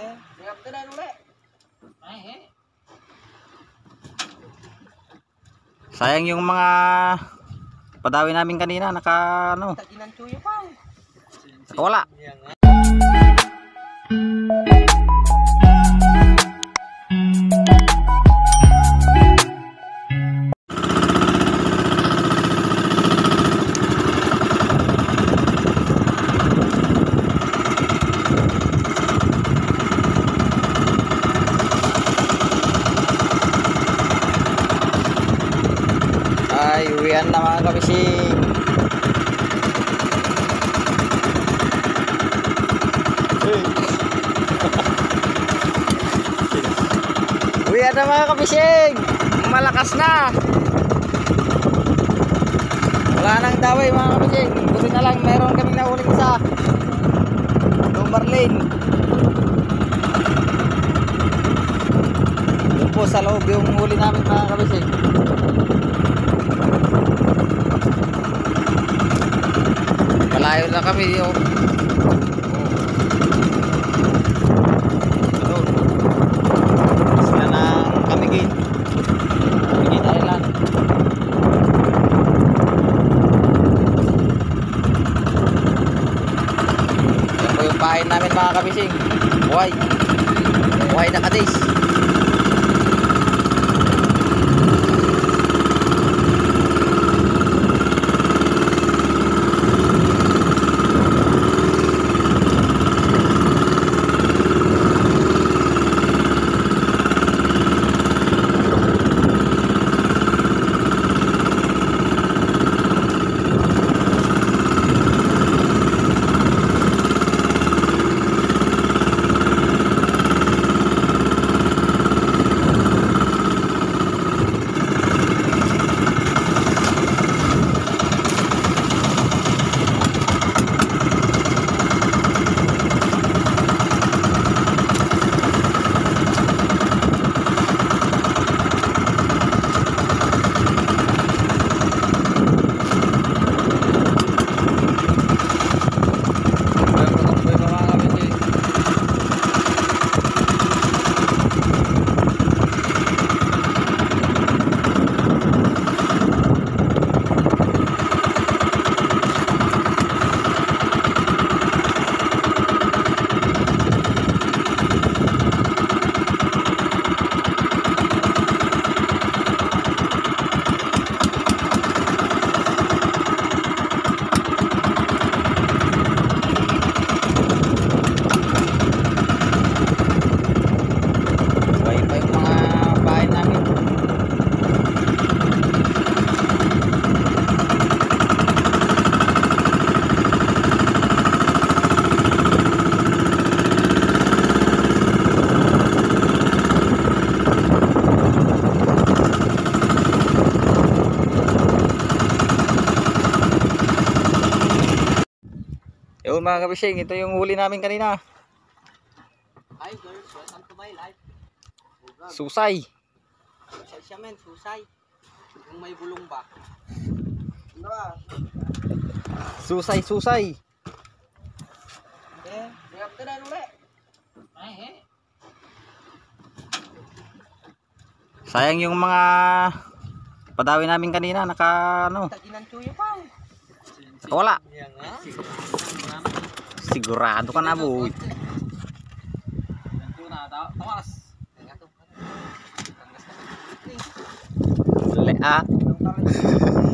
Eh, ulit. Ay, eh. Sayang yung mga padawi namin kanina naka ano, Taginan tuyo pa. nakawala. Uwian na mga kabising. Uwian na mga kabising. Malakas na. Wala nang daway mga kabising. Buti na lang meron kaming nahuling isa. Lumbar lane. Doon po sa loob yung huli namin mga kabising. Na kami yung Ito. Sila ng Kamigin. Kamigin Island. Yan po yung namin mga kabising. Buhay. Buhay na kadis. Yun mga kabising, ito yung huli namin kanina. Hi girls, welcome to my life. Susay. Susay siya men, susay. Yung may bulong ba? Ano ba? Susay, susay. Eh, siap ka na ulit. Ay, eh. Sayang yung mga padawi namin kanina naka ano, Taginan tuyo pa. nakawala. Yan nga. Sigurado ka na boy. Ito na, tawas. Nga to. Le ah. Anong kamay?